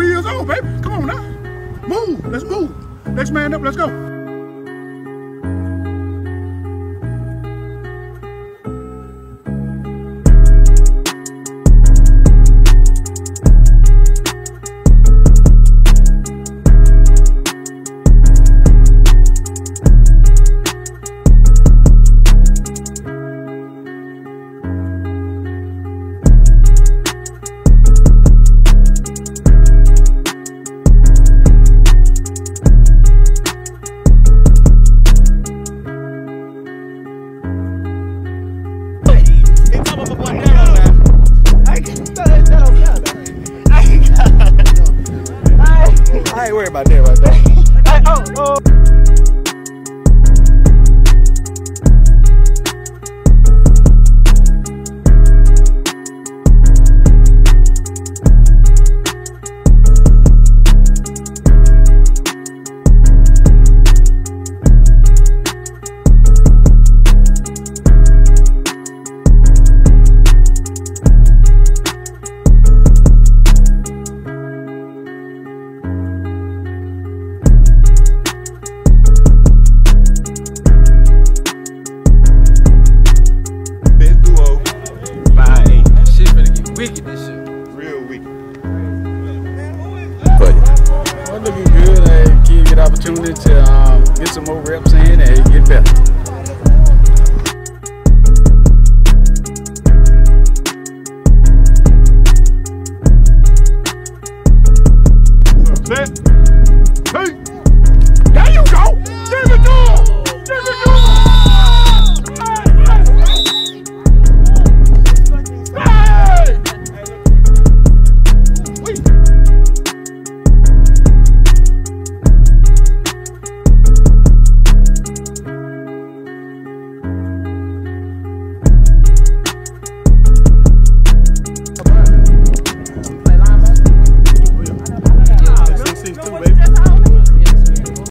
three years old, baby. Come on now. Move. Let's move. Next man up. Let's go. everybody, everybody. looking good. Hey, get the opportunity to um, get some more reps in and get better.